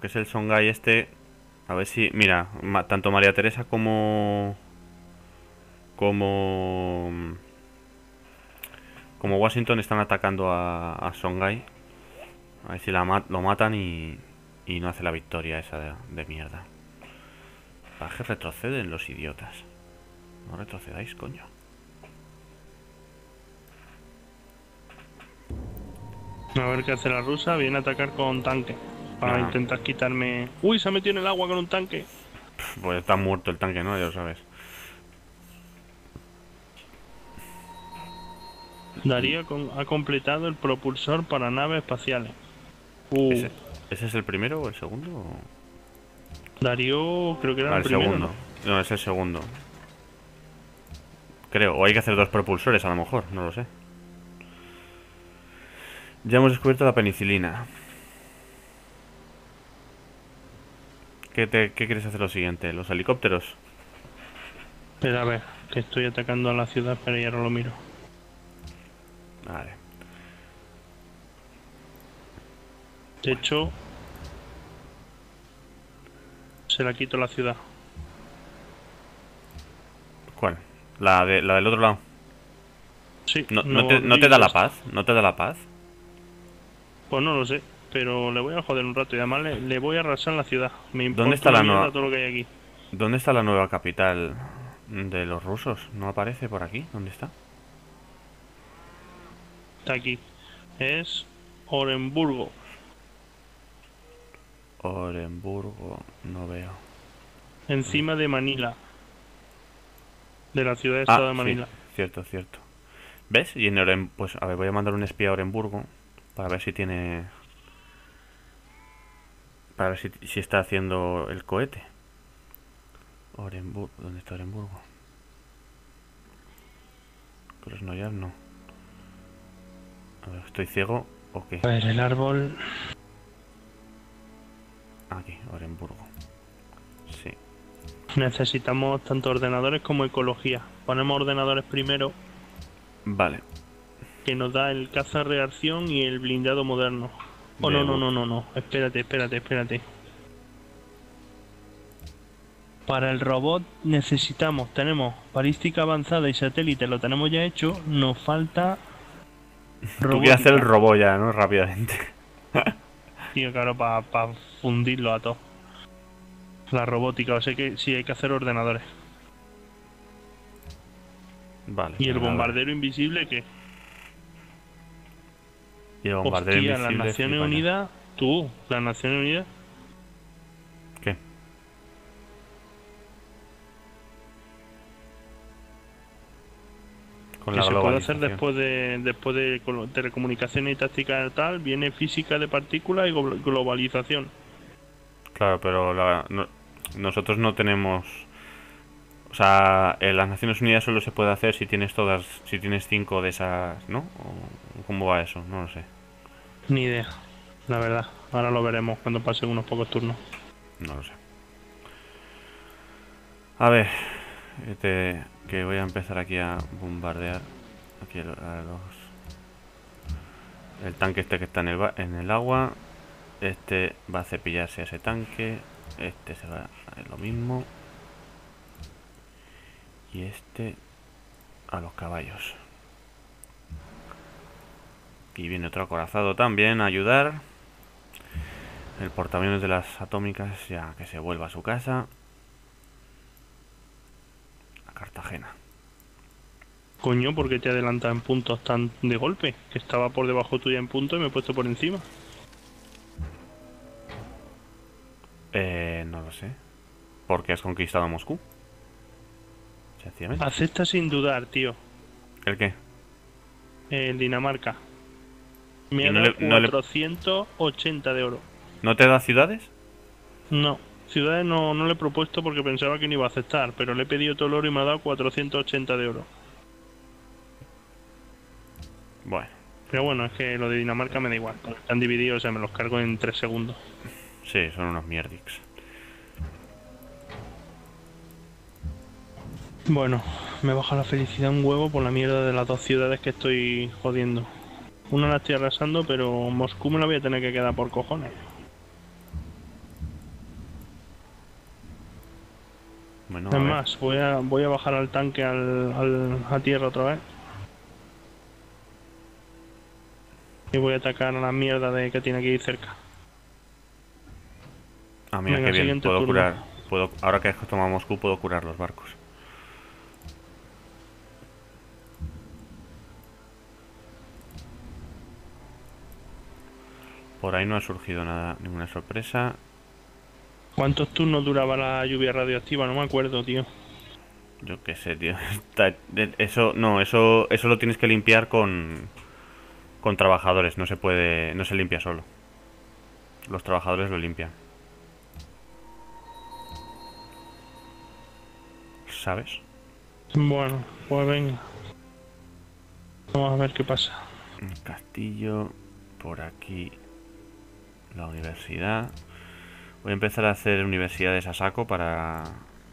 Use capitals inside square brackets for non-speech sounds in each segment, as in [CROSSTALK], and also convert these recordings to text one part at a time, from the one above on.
que es el Songhai este, a ver si, mira, tanto María Teresa como como como Washington están atacando a, a. A ver si lo matan y, y no hace la victoria esa de, mierda. ¿Para retroceden los idiotas? No retrocedáis, coño. A ver qué hace la rusa. Viene a atacar con tanque. Para intentar quitarme. Uy, se ha metido en el agua con un tanque. Pues está muerto el tanque, ¿no? Ya lo sabes. Darío ha completado el propulsor para naves espaciales. Uh, ¿Ese, ese es el primero o el segundo? Darío creo que era Ah, el el primero. segundo. ¿no? No, es el segundo. Creo. O hay que hacer dos propulsores, a lo mejor. No lo sé. Ya hemos descubierto la penicilina. ¿Qué, te, ¿Qué quieres hacer lo siguiente? ¿Los helicópteros? Espera, a ver, que estoy atacando a la ciudad, pero ya no lo miro. Vale. De hecho, se la quito la ciudad. ¿Cuál? La, de, la del otro lado. Sí, No, no te, no te da la paz? ¿No te da la paz? Pues no lo sé, pero le voy a joder un rato y además le, le voy a arrasar la ciudad. Me ¿Dónde está la nueva- todo lo que hay aquí. ¿Dónde está la nueva capital de los rusos? ¿No aparece por aquí? ¿Dónde está? Está aquí. Es Orenburgo. Orenburgo, no veo. Encima de Manila. De la ciudad de estado de Ah, sí, Manila. cierto, cierto. ¿Ves? Y en Oren... Pues a ver, voy a mandar un espía a Orenburgo para ver si tiene... Para ver si, si está haciendo el cohete. Orenburgo... ¿Dónde está Orenburgo? Krasnoyar no. A ver, ¿estoy ciego o qué? A ver, el árbol. Aquí, Orenburgo. Sí. Necesitamos tanto ordenadores como ecología. Ponemos ordenadores primero, Vale. que nos da el caza reacción y el blindado moderno. Oh, no, no, no, no, no. Espérate, espérate, espérate. Para el robot necesitamos, tenemos balística avanzada y satélite, lo tenemos ya hecho. Nos falta. Tú quieres hacer el robótica. robo ya, ¿no? Rápidamente. [LAUGHS] Tío, claro, para fundirlo a todo. La robótica, o sea que sí hay que hacer ordenadores. Vale. Y el bombardero invisible que. Y Hostia, las Naciones. Unidas. Tú, las Naciones Unidas. ¿Qué? Con que se puede hacer después de después de telecomunicaciones y táctica tal, viene física de partículas y glo- globalización. Claro, pero la- no- nosotros no tenemos... O sea, en las Naciones Unidas solo se puede hacer si tienes todas, si tienes cinco de esas, ¿no? ¿O ¿Cómo va eso? No lo sé. Ni idea, la verdad. Ahora lo veremos cuando pasen unos pocos turnos. No lo sé. A ver, este, que voy a empezar aquí a bombardear aquí a los el tanque este que está en el en el agua. Este va a cepillarse a ese tanque. Este se va a hacer lo mismo. Y este a los caballos. Y viene otro acorazado también a ayudar. El portaaviones de las atómicas ya que se vuelva a su casa. A Cartagena. Coño, ¿por qué te adelantas en puntos tan de golpe? Que estaba por debajo tuya en punto y me he puesto por encima. Eh, no lo sé. Porque has conquistado Moscú. Acepta sin dudar, tío. ¿El qué? El Dinamarca. Me no dado le- no le- 480 de oro. ¿No te da ciudades? No, ciudades no, no le he propuesto porque pensaba que no iba a aceptar, pero le he pedido todo el oro y me ha dado 480 de oro. Bueno, Pero bueno, es que lo de Dinamarca me da igual, porque están divididos, o sea, me los cargo en 3 segundos. sí, son unos mierdix. Bueno, me baja la felicidad un huevo por la mierda de las dos ciudades que estoy jodiendo. Una la estoy arrasando, pero Moscú me la voy a tener que quedar por cojones. Bueno, es más, voy a, voy a bajar al tanque al, a tierra otra vez. Y voy a atacar a la mierda de que tiene aquí cerca. Ah, mira, Venga, qué bien. Puedo curar. Puedo, ahora que tomamos Moscú puedo curar los barcos. Por ahí no ha surgido nada, ninguna sorpresa. ¿Cuántos turnos duraba la lluvia radioactiva? No me acuerdo, tío. Yo qué sé, tío. [LAUGHS] Eso, no, eso, eso lo tienes que limpiar con, con trabajadores. No se puede, no se limpia solo. Los trabajadores lo limpian. ¿Sabes? Bueno, pues venga. Vamos a ver qué pasa. Un castillo. Por aquí. La universidad. Voy a empezar a hacer universidades a saco para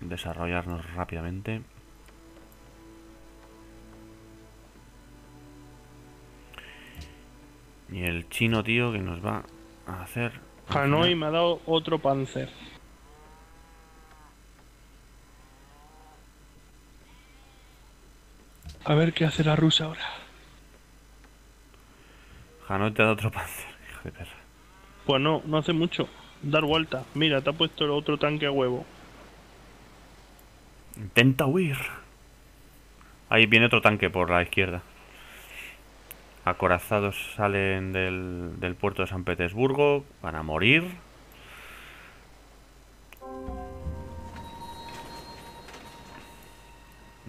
desarrollarnos rápidamente. Y el chino, tío, que nos va a hacer. Hanoi me ha dado otro panzer. A ver qué hace la rusa ahora. Hanoi te da otro [LAUGHS] panzer, hijo de perra. Pues no, no hace mucho. Dar vuelta. Mira, te ha puesto el otro tanque a huevo. Intenta huir. Ahí viene otro tanque por la izquierda. Acorazados salen del, del puerto de San Petersburgo para morir.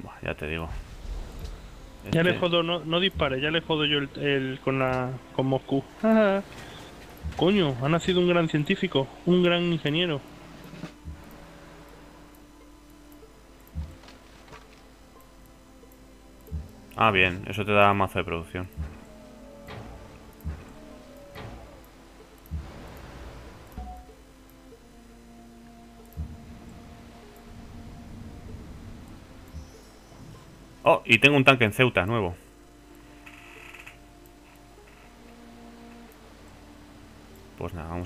Buah, ya te digo. Ya le Este- jodo, no, no dispare, ya le jodo yo el, el- con la con Moscú. [LAUGHS] Coño, ha nacido un gran científico, un gran ingeniero. Ah, bien, eso te da mazo de producción. Oh, y tengo un tanque en Ceuta nuevo.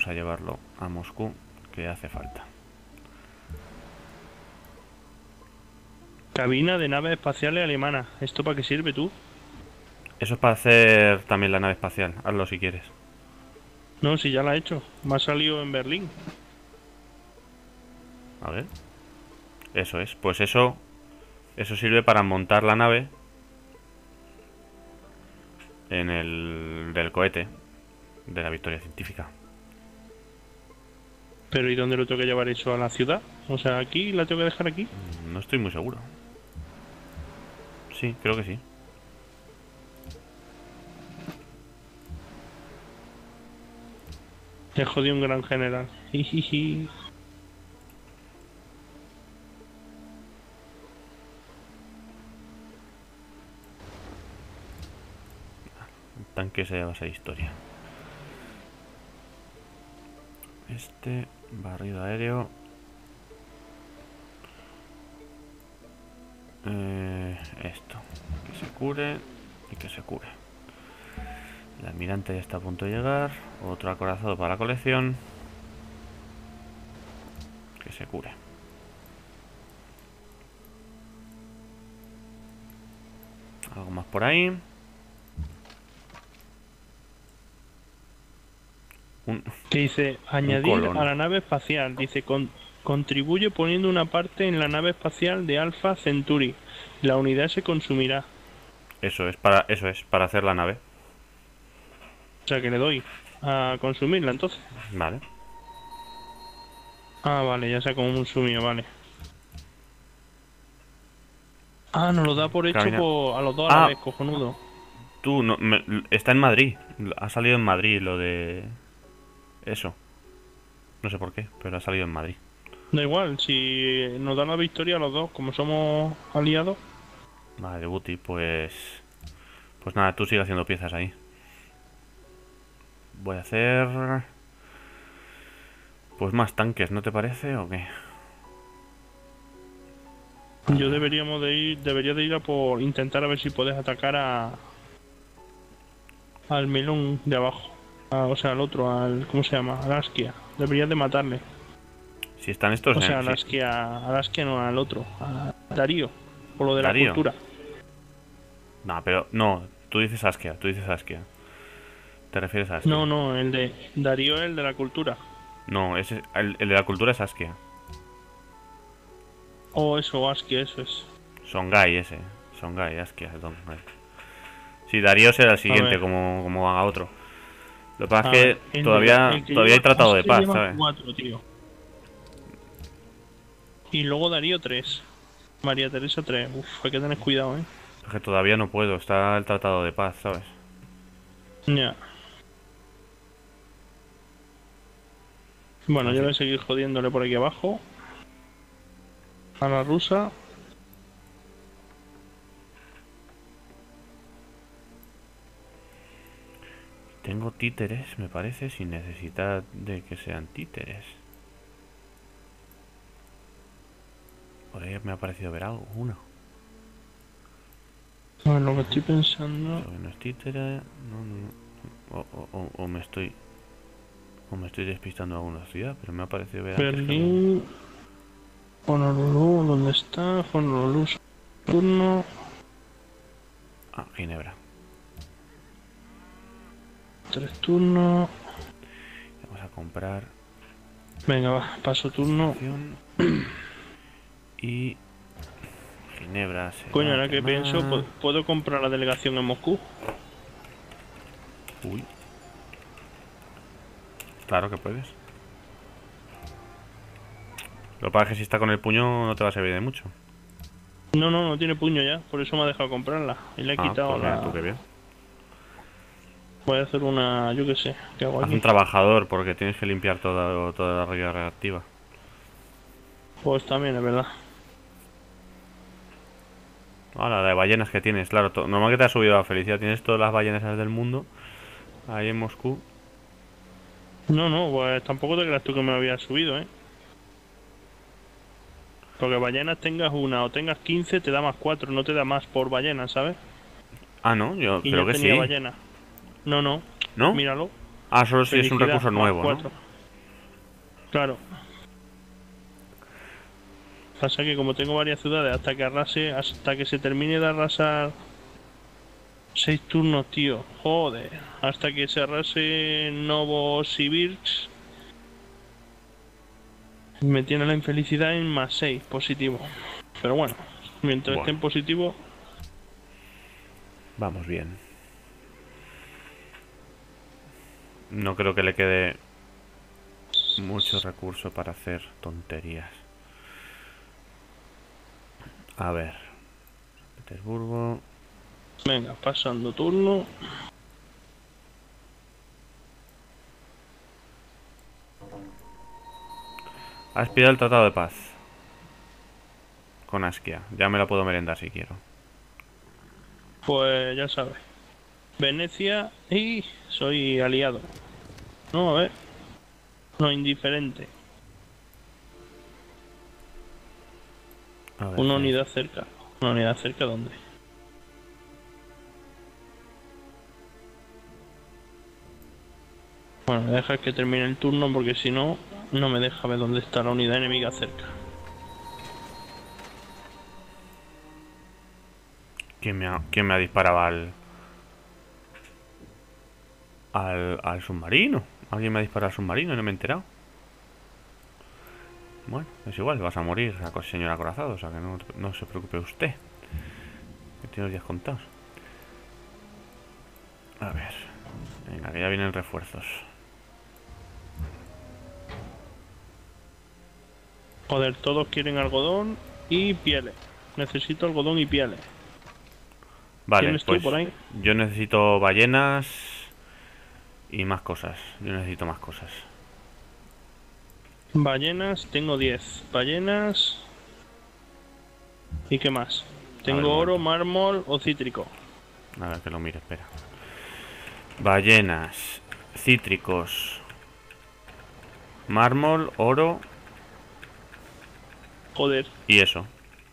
Vamos a llevarlo a Moscú, que hace falta. Cabina de naves espaciales alemanas. ¿Esto para qué sirve tú? Eso es para hacer también la nave espacial. Hazlo si quieres. No, si ya la he hecho. Me ha salido en Berlín. A ver. Eso es. Pues eso. Eso sirve para montar la nave. En el. del cohete. De la victoria científica. Pero ¿y dónde lo tengo que llevar eso? ¿A la ciudad? O sea, aquí la tengo que dejar aquí. No estoy muy seguro. Sí, creo que sí. Te jodí un gran general. [LAUGHS] Jijiji. Tanque se lleva esa historia. Este. Barrido aéreo. Eh, esto. Que se cure. Y que se cure. El almirante ya está a punto de llegar. Otro acorazado para la colección. Que se cure. Algo más por ahí. Un, Que dice, añadir a la nave espacial. Dice, con- contribuye poniendo una parte en la nave espacial de Alpha Centauri. La unidad se consumirá. eso es para eso es para hacer la nave. O sea, que le doy a consumirla entonces. Vale. Ah, vale, ya se ha consumido, vale. Ah, nos lo da por hecho por- a los dos a la Ah. vez, cojonudo. Tú no, me- está en Madrid. Ha salido en Madrid lo de eso. No sé por qué, pero ha salido en Madrid. Da igual, si nos da la victoria a los dos, como somos aliados. Vale, Buti, pues pues nada, tú sigue haciendo piezas ahí. Voy a hacer pues más tanques, ¿no te parece o qué? Yo deberíamos de ir, debería de ir a por intentar a ver si puedes atacar a al melón de abajo. A- o sea, al otro, al ¿cómo se llama? Al Askia. Deberías de matarle. Si están estos O sea, a sí. Alaskia, a Alaskia no al otro, a Darío, por lo de Darío. la cultura. No, pero no, tú dices Askia, tú dices Askia. ¿Te refieres a Askia? No, no, el de Darío es el de la cultura. No, ese, el, el de la cultura es Askia. O eso, Askia, eso es. Songhai ese. Songhai, Askia, Songhai. Sí, Darío será el siguiente, como, como haga otro. Lo que pasa A es ver, que todavía, de- el que todavía hay tratado de paz, ¿sabes? cuatro, tío. Y luego Darío 3. María Teresa 3. Uf, hay que tener cuidado, eh. Es que todavía no puedo, está el tratado de paz, ¿sabes? Ya. Bueno, yo voy a seguir jodiéndole por aquí abajo. A la rusa. Tengo títeres, me parece, sin necesidad de que sean títeres. Por ahí me ha parecido ver algo, uno. Ver, lo que estoy pensando. No es títere, no, no, no. O, o- me estoy... O me estoy despistando a alguna ciudad, pero me ha parecido ver no. Berlín. Honolulu, ¿dónde está? Honolulu. Turno. Ah, Ginebra. Tres turnos. Vamos a comprar Venga, va, paso turno. Y... Ginebra Coño, ahora que más- pienso, ¿pu- ¿puedo comprar la delegación en Moscú? Uy. Claro que puedes. Lo que pasa es que si está con el puño no te va a servir de mucho. No, no, no tiene puño ya, por eso me ha dejado comprarla. Y le he Ah, quitado pues la. tú qué bien. Voy a hacer una, yo qué sé, ¿qué hago Haz aquí? un trabajador porque tienes que limpiar toda, toda la regla reactiva. Pues también, es verdad. Ah, la de ballenas que tienes, claro. Normal que te ha subido la felicidad. Tienes todas las ballenas del mundo. Ahí en Moscú. No, no, pues tampoco te creas tú que me había subido, ¿eh? Porque ballenas tengas una o tengas 15 te da más 4, no te da más por ballena, ¿sabes? Ah, no, yo Y creo yo que tenía sí. ballena. No, no, ¿No? míralo. Ah, solo si es un recurso nuevo, ¿no? Claro. Pasa que como tengo varias ciudades, hasta que arrase, hasta que se termine de arrasar seis turnos, tío. Joder. Hasta que se arrase Novosibirsk. Me tiene la infelicidad en más 6 positivo. Pero bueno, mientras Bueno. esté en positivo, Vamos bien. No creo que le quede mucho recurso para hacer tonterías. A ver. Petersburgo. venga, pasando turno. Ha expirado el tratado de paz. Con Askia. Ya me la puedo merendar si quiero. Pues ya sabes. Venecia y soy aliado. No, a ver. No, indiferente. A ver, Una unidad cerca. ¿Una unidad cerca dónde? Bueno, me deja que termine el turno porque si no, no me deja ver dónde está la unidad enemiga cerca. ¿Quién me ha, quién me ha disparado al, al. al submarino? ¿Alguien me ha disparado al submarino y no me he enterado? Bueno, es igual, vas a morir, aco- señor acorazado, o sea que no, no se preocupe usted. Que tiene los días contados. A ver. Venga, que ya vienen refuerzos. Joder, todos quieren algodón y pieles. Necesito algodón y pieles. Vale, ¿Tienes tú pues por ahí? yo necesito ballenas y más cosas. Yo necesito más cosas. Ballenas, tengo 10. Ballenas. ¿Y qué más? Tengo oro, mármol o cítrico. A ver que lo mire, espera. Ballenas, cítricos, mármol, oro Joder, y eso.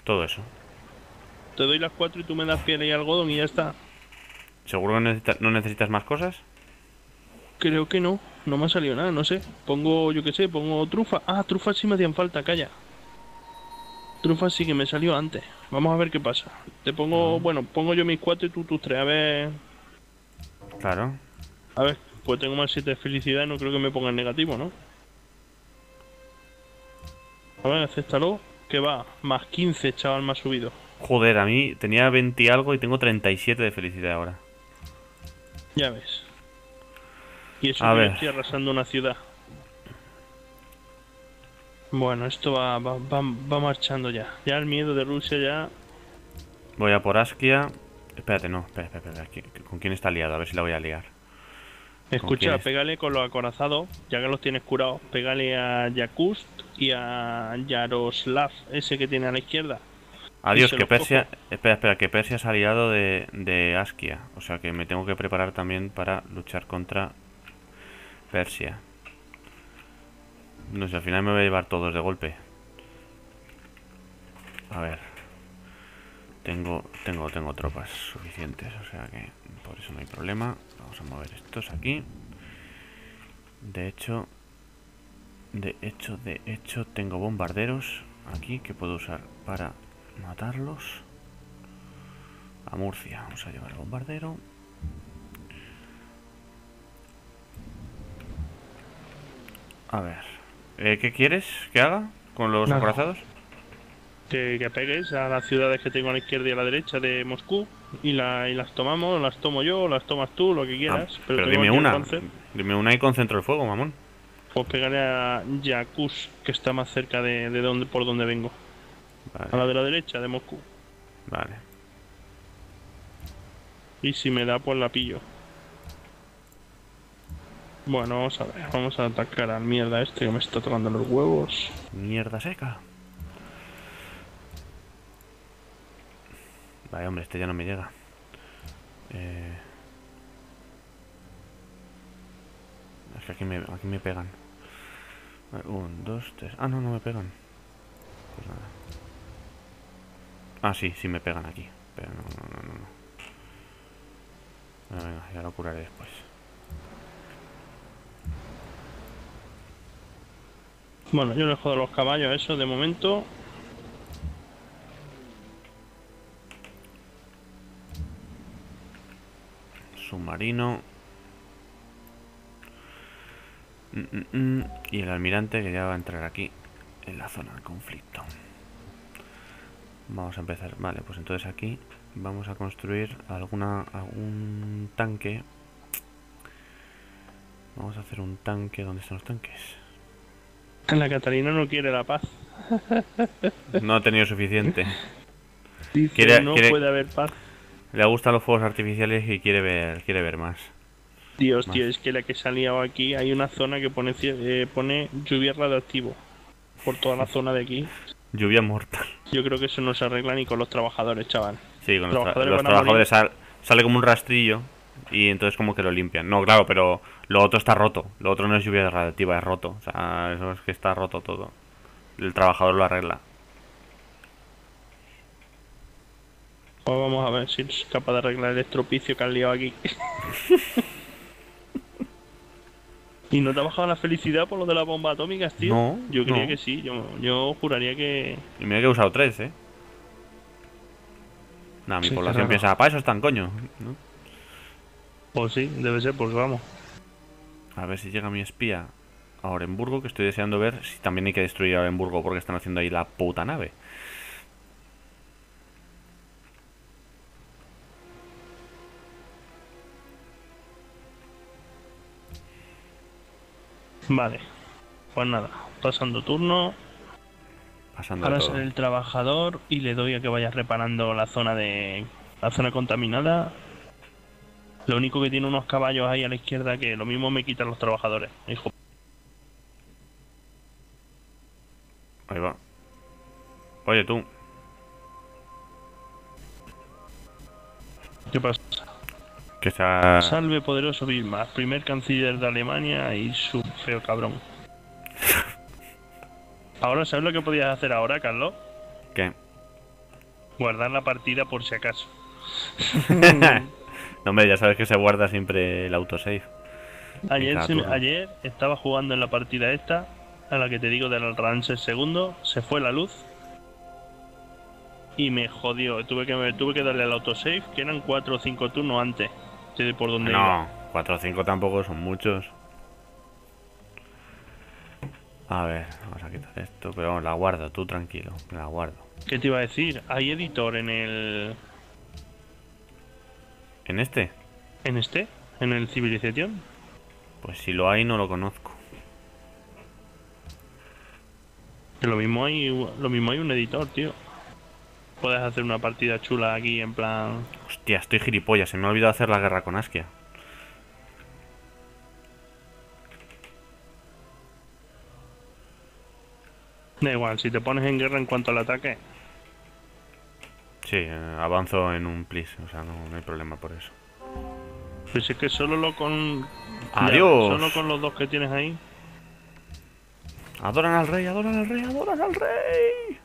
Todo eso. te doy las 4 y tú me das piel y algodón y ya está. ¿Seguro que no necesitas más cosas? Creo que no. no me ha salido nada, no sé. Pongo, yo qué sé, pongo trufa. Ah, trufa sí me hacían falta, calla. Trufa sí que me salió antes. Vamos a ver qué pasa. Te pongo, bueno, pongo yo mis cuatro y tú tus tres. A ver. Claro. A ver, pues tengo más 7 de felicidad no creo que me pongan negativo, ¿no? A ver, acéptalo. Que va, más 15, chaval, más subido. Joder, a mí tenía 20 y algo y tengo 37 de felicidad ahora. Ya ves. Y eso A que ver. estoy arrasando una ciudad. Bueno, esto va, va, va, va marchando ya. Ya el miedo de Rusia ya... Voy a por Askia. Espérate, no, espera, espera, espera. ¿qui- ¿Con quién está liado? A ver si la voy a liar. Escucha, es? pégale con los acorazados, ya que los tienes curados. Pégale a Yakust y a Yaroslav, ese que tiene a la izquierda. Adiós, que Persia. Espera, espera, que Persia se ha liado de, de Askia. O sea que me tengo que preparar también para luchar contra Persia. No sé, al final me voy a llevar todos de golpe. A ver. Tengo, tengo, tengo tropas suficientes, o sea que por eso no hay problema. Vamos a mover estos aquí. De hecho, de hecho, de hecho, tengo bombarderos aquí que puedo usar para matarlos. A Murcia, vamos a llevar bombardero. A ver, eh, ¿qué quieres que haga con los Nada. acorazados? Que, que pegues a las ciudades que tengo a la izquierda y a la derecha de Moscú y, la, y las tomamos, las tomo yo, las tomas tú, lo que Ah, quieras. pero dime una, dime una y concentro el fuego, mamón. Pues pegaré a Yakus, que está más cerca de, de donde, por donde vengo. A la de la derecha de Moscú. vale. Y si me da, pues la pillo. Bueno, vamos a ver. Vamos a atacar al mierda este que me está tocando los huevos. Mierda seca. Vale, hombre, este ya no me llega. Eh... Es que aquí me, aquí me pegan. Un, dos, tres. Ah, no, no me pegan. Pues nada. Ah, sí, sí me pegan aquí. Pero no, no, no, no. no. Bueno, venga, ya lo curaré después. Bueno, yo le jodo los caballos eso de momento. submarino. Mm, mm, mm. Y el almirante que ya va a entrar aquí en la zona de conflicto. Vamos a empezar. Vale, pues entonces aquí vamos a construir alguna algún tanque. Vamos a hacer un tanque. ¿Dónde están los tanques? La Catalina no quiere la paz. [LAUGHS] No ha tenido suficiente. [LAUGHS] Dice, Quiere- no quiere- puede haber paz. Le gustan los fuegos artificiales y quiere ver quiere ver más. Dios, Más. tío, es que la que se ha liado aquí hay una zona que pone, eh, pone lluvia radioactivo por toda la zona de aquí. Lluvia mortal. Yo creo que eso no se arregla ni con los trabajadores, chaval. Sí, con los, tra- Trabajadores los trabajadores sal- sale como un rastrillo y entonces como que lo limpian. No, claro, pero lo otro está roto. Lo otro no es lluvia radiactiva, es roto. O sea, eso es que está roto todo. El trabajador lo arregla. Pues vamos a ver si es capaz de arreglar el estropicio que han liado aquí. [LAUGHS] ¿Y no te ha bajado la felicidad por lo de las bombas atómicas, tío? No, Yo creía no. que sí, yo, yo juraría que... Y mira que he usado tres, ¿eh? Nada, mi Sí, población piensa, para eso están, coño. ¿no? Pues sí, debe ser, pues vamos. A ver si llega mi espía a Orenburgo, que estoy deseando ver si también hay que destruir a Orenburgo porque están haciendo ahí la puta nave. Vale. Pues nada, pasando turno. Pasando Ahora de ser todo. el trabajador y le doy a que vaya reparando la zona de... La zona contaminada. Lo único que tiene unos caballos ahí a la izquierda que lo mismo me quitan los trabajadores. Hijo, Ahí va. Oye, tú. ¿qué pasa? Que está... Salve poderoso Bismarck, primer canciller de Alemania y su feo cabrón. [LAUGHS] Ahora, ¿sabes lo que podías hacer ahora, Carlos? ¿Qué? Guardar la partida por si acaso. [LAUGHS] no, hombre, ya sabes que se guarda siempre el autosave. Ayer, se ayer estaba jugando en la partida esta, a la que te digo del Rancher segundo, se fue la luz y me jodió. Tuve que, tuve que darle al autosave, que eran 4 o 5 turnos antes de por donde iba. No, 4 o 5 tampoco son muchos. A ver, vamos a quitar esto, pero vamos, la guardo, tú tranquilo, la guardo. ¿Qué te iba a decir? Hay editor en el. ¿En este? en este, en el Civilization. Pues si lo hay, no lo conozco. Que lo mismo hay, lo mismo hay un editor, tío. Puedes hacer una partida chula aquí en plan. Hostia, estoy gilipollas, se me ha olvidado hacer la guerra con Askia. Da igual, si te pones en guerra en cuanto al ataque, Sí, eh, avanzo en un plis, o sea, no, no hay problema por eso. pues es que solo lo con. Adiós. Solo con los dos que tienes ahí. Adoran al rey, adoran al rey, adoran al rey.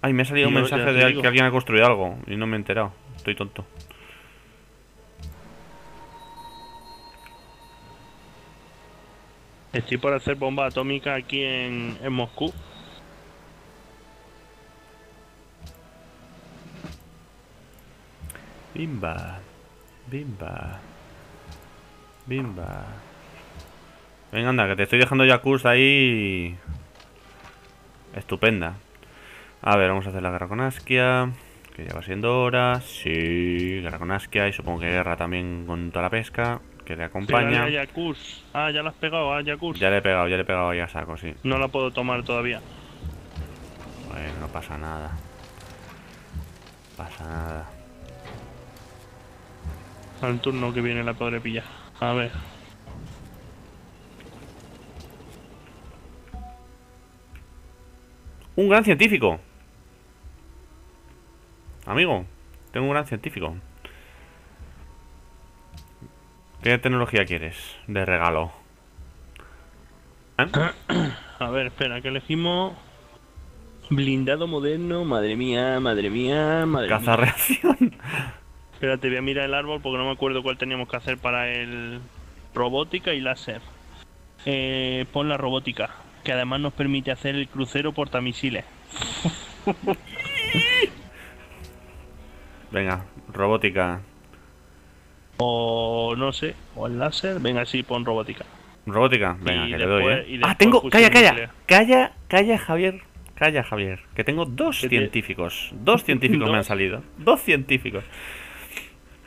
Ay, me ha salido un mensaje de digo. que alguien ha construido algo y no me he enterado. Estoy tonto. Estoy por hacer bomba atómica aquí en, en Moscú. Bimba. Bimba. Bimba. Venga, anda, que te estoy dejando Yakus ahí. Estupenda. A ver, vamos a hacer la guerra con Askia. Que ya va siendo hora. Sí, guerra con Askia. Y supongo que guerra también con toda la pesca. Que le acompaña. Pégale a Yakus. Ah, ya la has pegado a Yakus. Ya le he pegado, ya le he pegado ahí a saco, sí. No la puedo tomar todavía. Bueno, no pasa nada. Pasa nada. Al turno que viene la podré pillar. A ver. Un gran científico. Amigo, tengo un gran científico. ¿Qué tecnología quieres de regalo? ¿Eh? [CLEARS THROAT] A ver, espera, que elegimos. Blindado moderno, madre mía, madre mía, madre mía. Caza reacción. Espérate, voy a mirar el árbol porque no me acuerdo cuál teníamos que hacer para el robótica y láser. Eh, pon la robótica, que además nos permite hacer el crucero portamisiles. [LAUGHS] Venga, robótica. O no sé, o el láser. Venga, sí, pon robótica. Robótica, venga, Y que le doy, ¿eh? Ah, tengo. Calla, calla. Calla, calla, Javier. Calla, Javier. Que tengo dos ¿Qué te- científicos. Dos científicos me han [LAUGHS] salido. Dos científicos.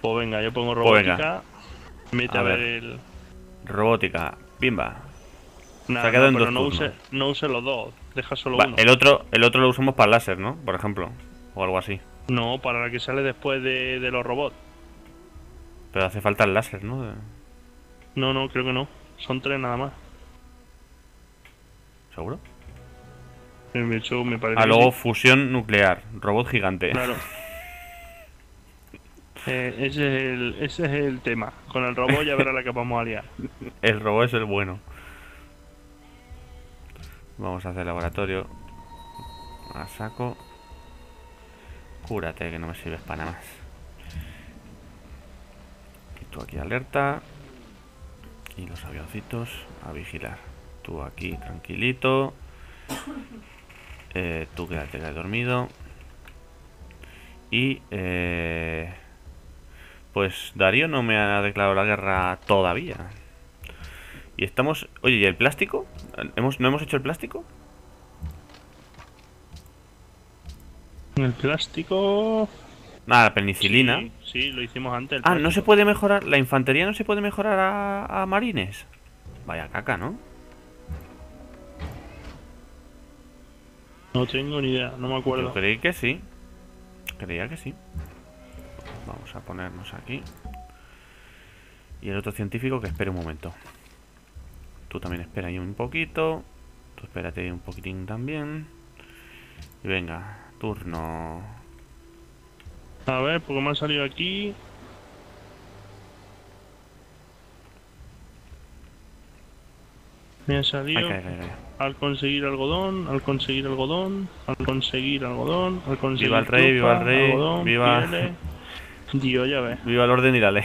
Pues venga, yo pongo Pues robótica. Mete A a, ver, ver. el. Robótica. Pimba. Nah, Se ha quedado no, en dos no use, no use los dos, deja solo Va, uno. el otro, el otro lo usamos para láser, ¿no? Por ejemplo. O algo así. No, para la que sale después de, de los robots. Pero hace falta el láser, ¿no? No, no, creo que no. Son tres nada más. ¿Seguro? De hecho, me parece Ah, luego sí. fusión nuclear. Robot gigante. Claro. [LAUGHS] Eh, ese, es el, ese es el tema. Con el robot ya verá la que vamos a liar. [LAUGHS] El robot es el bueno. Vamos a hacer laboratorio. A saco. Cúrate, que no me sirves para nada más. Tú aquí alerta. Y los avioncitos a vigilar. Tú aquí tranquilito. Eh, tú quédate que has dormido. Y eh, pues Darío no me ha declarado la guerra todavía. Y estamos. Oye, ¿y el plástico? ¿Hemos, ¿No hemos hecho el plástico? El plástico. Nada, la penicilina. Sí, sí, lo hicimos antes. el Ah, ¿no se puede mejorar? ¿La infantería no se puede mejorar a, a marines? Vaya caca, ¿no? No tengo ni idea, no me acuerdo. Yo creí que sí. Creía que sí. Vamos a ponernos aquí. Y el otro científico que espere un momento. Tú también espera ahí un poquito. Tú espérate un poquitín también. Y venga, turno. A ver, porque me ha salido aquí. Me ha salido Ay, al conseguir algodón, al conseguir algodón, al conseguir algodón, al conseguir Viva el rey, viva el rey, algodón, viva-. [LAUGHS] Dios, ya ves. Viva el orden y la ley.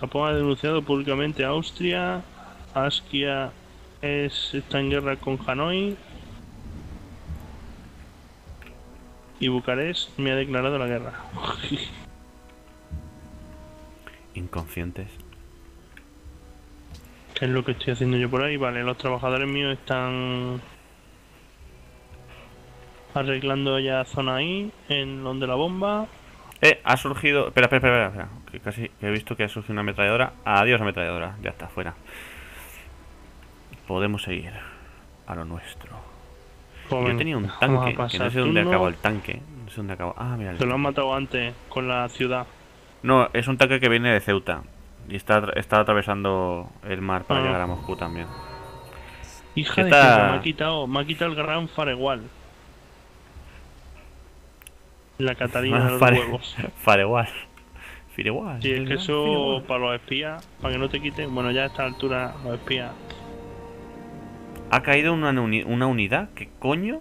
Japón ha denunciado públicamente a Austria. Askia es, está en guerra con Hanoi. Y Bucarest me ha declarado la guerra. [LAUGHS] Inconscientes. ¿Qué es lo que estoy haciendo yo por ahí? Vale, los trabajadores míos están arreglando ya zona ahí, en donde la bomba. Eh, ha surgido. Espera, espera, espera, espera. Que casi he visto que ha surgido una ametralladora. Adiós, ametralladora. Ya está, fuera. Podemos seguir a lo nuestro. Pues Yo tenía un tanque, que no sé dónde turno. acabó el tanque. No sé dónde acabó. Ah, mira. Se lo han matado antes con la ciudad. No, es un tanque que viene de Ceuta. Y está, está atravesando el mar para Ah. llegar a Moscú también. Hija ¿Qué de puta, me ha quitado, me ha quitado el gran Farewell. La Catalina de los Fare- huevos. [LAUGHS] Farewell. Firewall. Sí, es que eso Firewall. para los espías, para que no te quiten, bueno ya a esta altura los espías. Ha caído una, uni- una unidad. ¿Qué coño?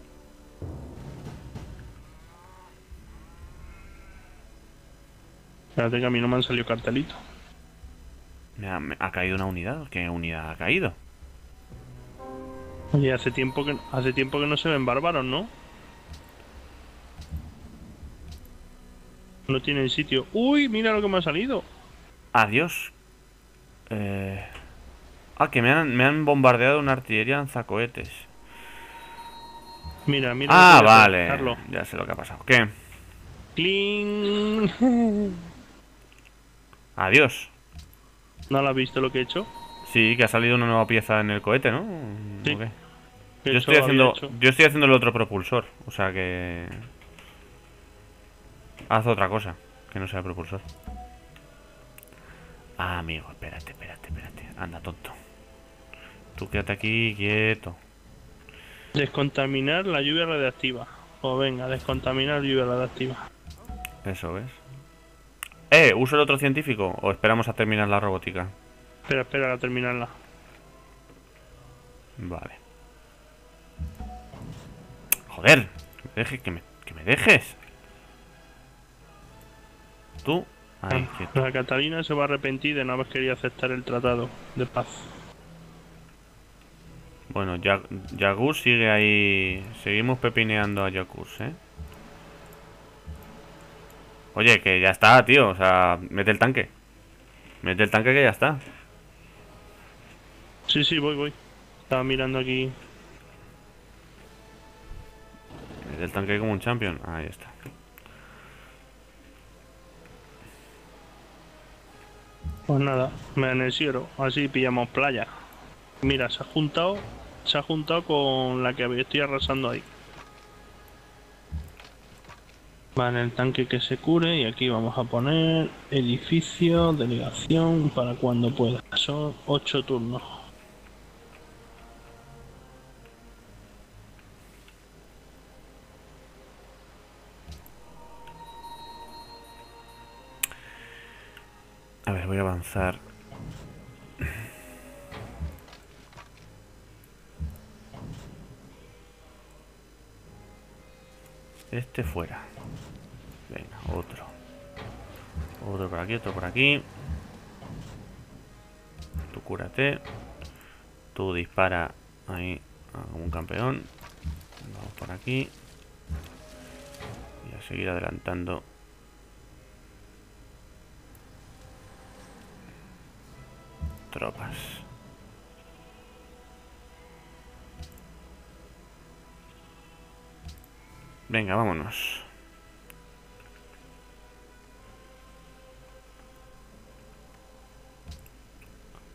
Espérate que a mí no me han salido cartelitos. Ha caído una unidad. ¿Qué unidad ha caído? Oye, hace tiempo que hace tiempo que no se ven bárbaros, ¿no? No tienen sitio. Uy, mira lo que me ha salido. Adiós. Eh... Ah, que me han, me han bombardeado una artillería lanzacohetes. Mira, mira. Ah, vale. Carlos. Ya sé lo que ha pasado. ¿Qué? Cling. Adiós. ¿No lo has visto lo que he hecho? Sí, que ha salido una nueva pieza en el cohete, ¿no? Sí. Yo estoy haciendo, yo estoy haciendo el otro propulsor, o sea que haz otra cosa que no sea propulsor. Ah, amigo, espérate, espérate, espérate. Anda, tonto. Tú quédate aquí quieto. Descontaminar la lluvia radiactiva. O venga, descontaminar lluvia radiactiva. Eso ves. Eh, ¿uso el otro científico o esperamos a terminar la robótica? Espera, espera a terminarla. Vale. Joder, que me dejes, que me, que me dejes. Tú, ahí, Ah. La Catalina se va a arrepentir de no haber querido aceptar el tratado de paz. Bueno, Ya- Yagus sigue ahí. Seguimos pepineando a Yagus, ¿eh? Oye, que ya está, tío. O sea, mete el tanque. Mete el tanque que ya está. Sí, sí, voy, voy. Estaba mirando aquí. Mete el tanque como un champion. Ahí está. Pues nada, me anexieron. Así pillamos playa. Mira, se ha juntado. Se ha juntado con la que estoy arrasando ahí. Vale, el tanque que se cure y aquí vamos a poner edificio, delegación para cuando pueda. Son 8 turnos. Este fuera. Venga, otro. Otro por aquí, otro por aquí. Tú cúrate. Tú dispara ahí ah, como un campeón. Vamos por aquí. Y a seguir adelantando tropas. Venga, vámonos.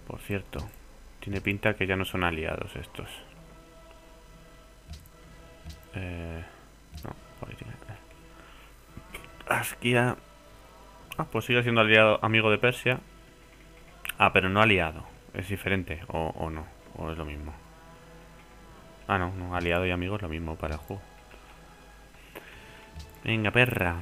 Por cierto, tiene pinta que ya no son aliados estos. Eh, no, política. Askia. Ah, pues sigue siendo aliado, amigo de Persia. Ah, pero no aliado. Es diferente, o, o no, o es lo mismo. Ah, no, no, aliado y amigo es lo mismo para el juego. Venga, perra.